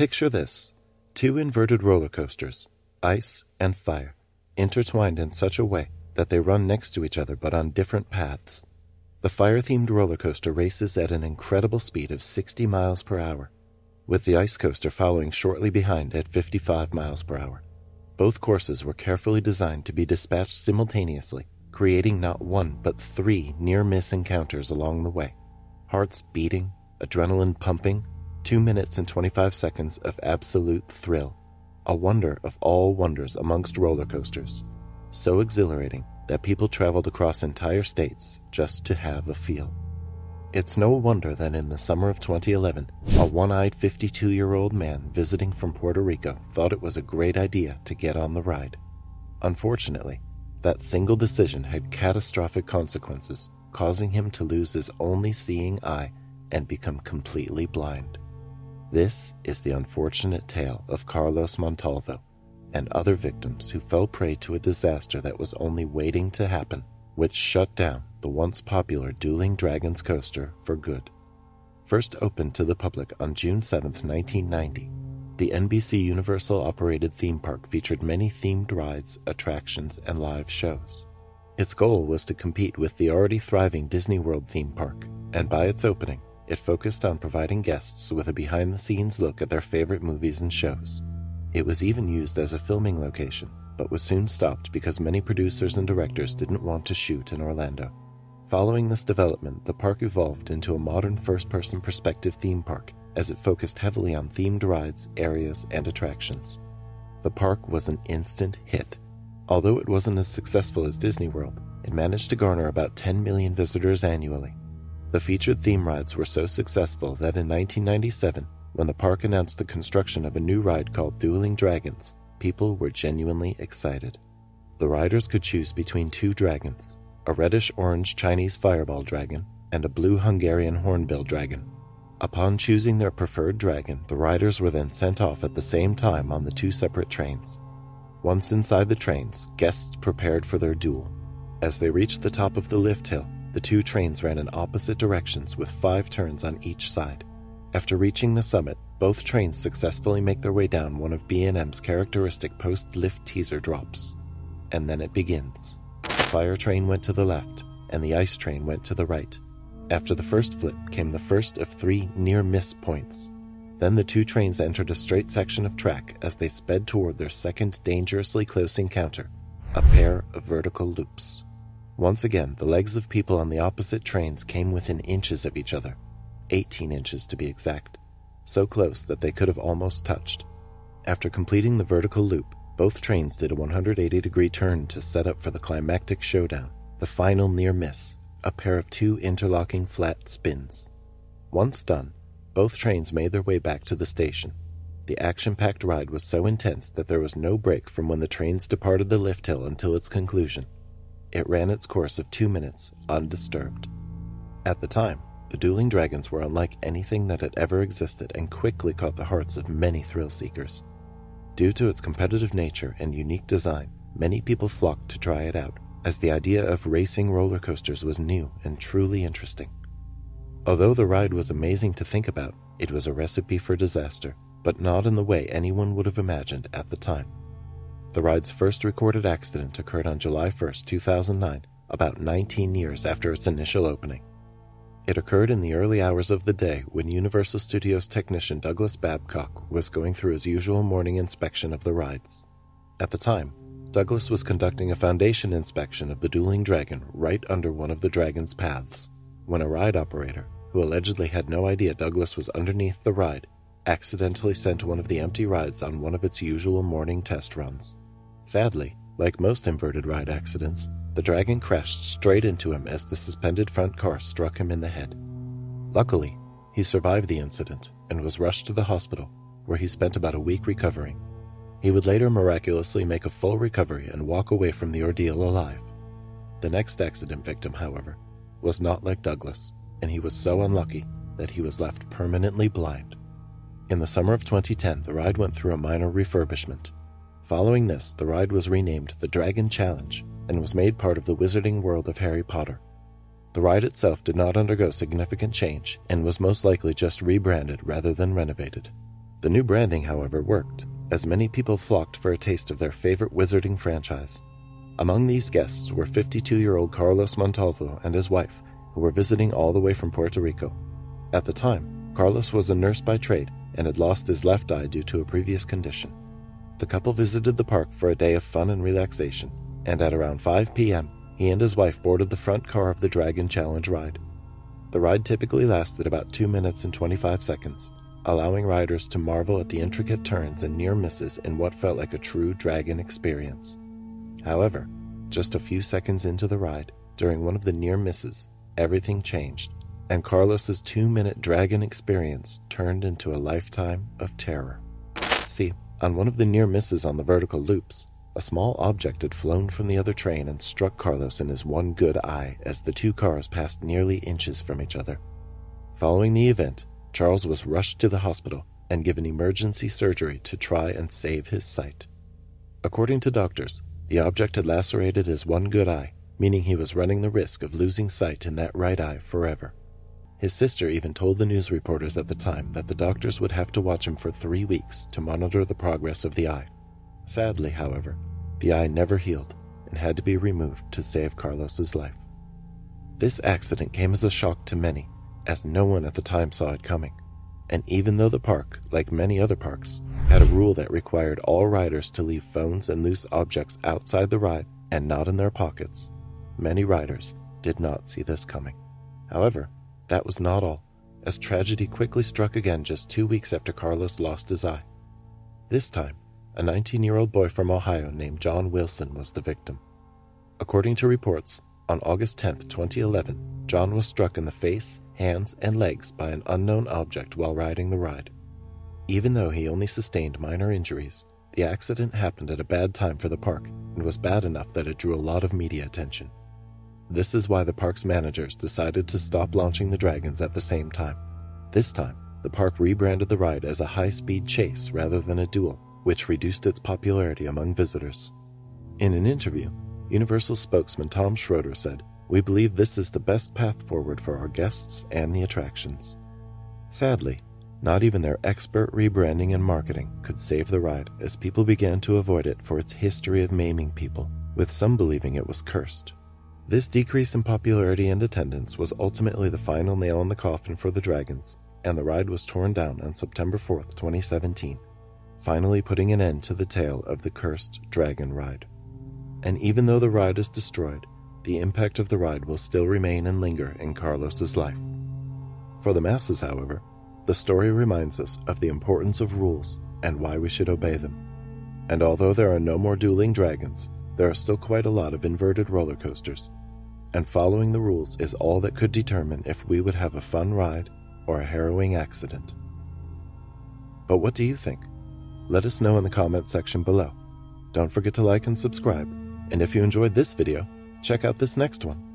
Picture this two inverted roller coasters, ice and fire, intertwined in such a way that they run next to each other but on different paths. The fire themed roller coaster races at an incredible speed of 60 miles per hour, with the ice coaster following shortly behind at 55 miles per hour. Both courses were carefully designed to be dispatched simultaneously, creating not one but three near miss encounters along the way. Hearts beating, adrenaline pumping, 2 minutes and 25 seconds of absolute thrill. A wonder of all wonders amongst roller coasters. So exhilarating that people traveled across entire states just to have a feel. It's no wonder that in the summer of 2011, a one eyed 52 year old man visiting from Puerto Rico thought it was a great idea to get on the ride. Unfortunately, that single decision had catastrophic consequences, causing him to lose his only seeing eye and become completely blind. This is the unfortunate tale of Carlos Montalvo and other victims who fell prey to a disaster that was only waiting to happen, which shut down the once popular Dueling Dragons coaster for good. First opened to the public on June 7, 1990, the NBC Universal operated theme park featured many themed rides, attractions, and live shows. Its goal was to compete with the already thriving Disney World theme park, and by its opening, it focused on providing guests with a behind the scenes look at their favorite movies and shows. It was even used as a filming location, but was soon stopped because many producers and directors didn't want to shoot in Orlando. Following this development, the park evolved into a modern first person perspective theme park as it focused heavily on themed rides, areas, and attractions. The park was an instant hit. Although it wasn't as successful as Disney World, it managed to garner about 10 million visitors annually the featured theme rides were so successful that in 1997, when the park announced the construction of a new ride called Dueling Dragons, people were genuinely excited. The riders could choose between two dragons a reddish orange Chinese fireball dragon and a blue Hungarian horntail dragon. Upon choosing their preferred dragon, the riders were then sent off at the same time on the two separate trains. Once inside the trains, guests prepared for their duel. As they reached the top of the lift hill, the two trains ran in opposite directions with five turns on each side. After reaching the summit, both trains successfully make their way down one of B&M's characteristic post-lift teaser drops. And then it begins. The fire train went to the left, and the ice train went to the right. After the first flip came the first of three near miss points. Then the two trains entered a straight section of track as they sped toward their second dangerously close encounter, a pair of vertical loops. Once again, the legs of people on the opposite trains came within inches of each other 18 inches to be exact, so close that they could have almost touched. After completing the vertical loop, both trains did a 180 degree turn to set up for the climactic showdown, the final near miss, a pair of two interlocking flat spins. Once done, both trains made their way back to the station. The action packed ride was so intense that there was no break from when the trains departed the lift hill until its conclusion. It ran its course of two minutes, undisturbed. At the time, the Dueling Dragons were unlike anything that had ever existed and quickly caught the hearts of many thrill seekers. Due to its competitive nature and unique design, many people flocked to try it out, as the idea of racing roller coasters was new and truly interesting. Although the ride was amazing to think about, it was a recipe for disaster, but not in the way anyone would have imagined at the time. The ride's first recorded accident occurred on July 1, 2009, about 19 years after its initial opening. It occurred in the early hours of the day when Universal Studios technician Douglas Babcock was going through his usual morning inspection of the rides. At the time, Douglas was conducting a foundation inspection of the Dueling Dragon right under one of the dragon's paths, when a ride operator, who allegedly had no idea Douglas was underneath the ride, accidentally sent one of the empty rides on one of its usual morning test runs. Sadly, like most inverted ride accidents, the dragon crashed straight into him as the suspended front car struck him in the head. Luckily, he survived the incident and was rushed to the hospital, where he spent about a week recovering. He would later miraculously make a full recovery and walk away from the ordeal alive. The next accident victim, however, was not like Douglas, and he was so unlucky that he was left permanently blind. In the summer of 2010, the ride went through a minor refurbishment Following this, the ride was renamed the Dragon Challenge and was made part of the wizarding world of Harry Potter. The ride itself did not undergo significant change and was most likely just rebranded rather than renovated. The new branding, however, worked, as many people flocked for a taste of their favorite wizarding franchise. Among these guests were 52 year old Carlos Montalvo and his wife, who were visiting all the way from Puerto Rico. At the time, Carlos was a nurse by trade and had lost his left eye due to a previous condition. The couple visited the park for a day of fun and relaxation, and at around 5 p.m., he and his wife boarded the front car of the Dragon Challenge ride. The ride typically lasted about 2 minutes and 25 seconds, allowing riders to marvel at the intricate turns and near misses in what felt like a true dragon experience. However, just a few seconds into the ride, during one of the near misses, everything changed, and Carlos's two minute dragon experience turned into a lifetime of terror. See, on one of the near misses on the vertical loops, a small object had flown from the other train and struck Carlos in his one good eye as the two cars passed nearly inches from each other. Following the event, Charles was rushed to the hospital and given emergency surgery to try and save his sight. According to doctors, the object had lacerated his one good eye, meaning he was running the risk of losing sight in that right eye forever. His sister even told the news reporters at the time that the doctors would have to watch him for three weeks to monitor the progress of the eye. Sadly, however, the eye never healed and had to be removed to save Carlos's life. This accident came as a shock to many, as no one at the time saw it coming. And even though the park, like many other parks, had a rule that required all riders to leave phones and loose objects outside the ride and not in their pockets, many riders did not see this coming. However, that was not all, as tragedy quickly struck again just two weeks after Carlos lost his eye. This time, a 19 year old boy from Ohio named John Wilson was the victim. According to reports, on August 10, 2011, John was struck in the face hands, and legs by an unknown object while riding the ride. Even though he only sustained minor injuries, the accident happened at a bad time for the park and was bad enough that it drew a lot of media attention. This is why the park's managers decided to stop launching the Dragons at the same time. This time, the park rebranded the ride as a high speed chase rather than a duel, which reduced its popularity among visitors. In an interview, Universal spokesman Tom Schroeder said, we believe this is the best path forward for our guests and the attractions. Sadly, not even their expert rebranding and marketing could save the ride as people began to avoid it for its history of maiming people, with some believing it was cursed. This decrease in popularity and attendance was ultimately the final nail in the coffin for the Dragons, and the ride was torn down on September 4, 2017, finally putting an end to the tale of the cursed Dragon Ride. And even though the ride is destroyed, the impact of the ride will still remain and linger in Carlos's life. For the masses, however, the story reminds us of the importance of rules and why we should obey them. And although there are no more dueling dragons, there are still quite a lot of inverted roller coasters. And following the rules is all that could determine if we would have a fun ride or a harrowing accident. But what do you think? Let us know in the comment section below. Don't forget to like and subscribe, and if you enjoyed this video, check out this next one.